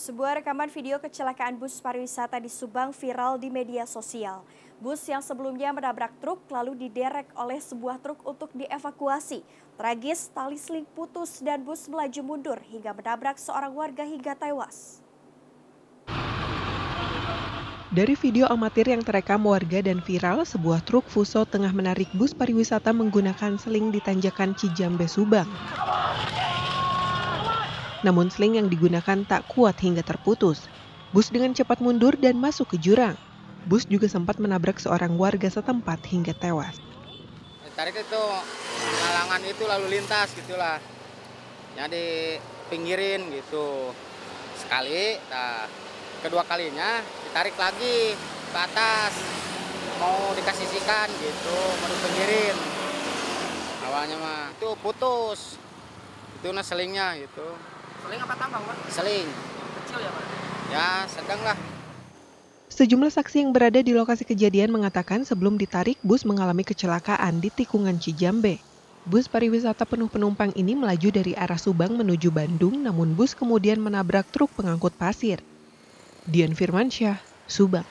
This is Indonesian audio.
Sebuah rekaman video kecelakaan bus pariwisata di Subang viral di media sosial. Bus yang sebelumnya menabrak truk lalu diderek oleh sebuah truk untuk dievakuasi. Tragis, tali seling putus dan bus melaju mundur hingga menabrak seorang warga hingga tewas. Dari video amatir yang terekam warga dan viral, sebuah truk Fuso tengah menarik bus pariwisata menggunakan seling di tanjakan Cijambe, Subang. Namun seling yang digunakan tak kuat hingga terputus. Bus dengan cepat mundur dan masuk ke jurang. Bus juga sempat menabrak seorang warga setempat hingga tewas. Tarik itu halangan itu lalu lintas gitulah. Jadi pinggirin gitu. Sekali, nah kedua kalinya ditarik lagi ke atas mau dikasih sikan gitu mau dipinggirin awalnya mah itu putus itu nah selingnya gitu seling apa tambang pak? seling kecil ya pak? ya sedang lah Sejumlah saksi yang berada di lokasi kejadian mengatakan sebelum ditarik bus mengalami kecelakaan di tikungan Cijambe. Bus pariwisata penuh penumpang ini melaju dari arah Subang menuju Bandung namun bus kemudian menabrak truk pengangkut pasir. Dian Firmansyah, Subang.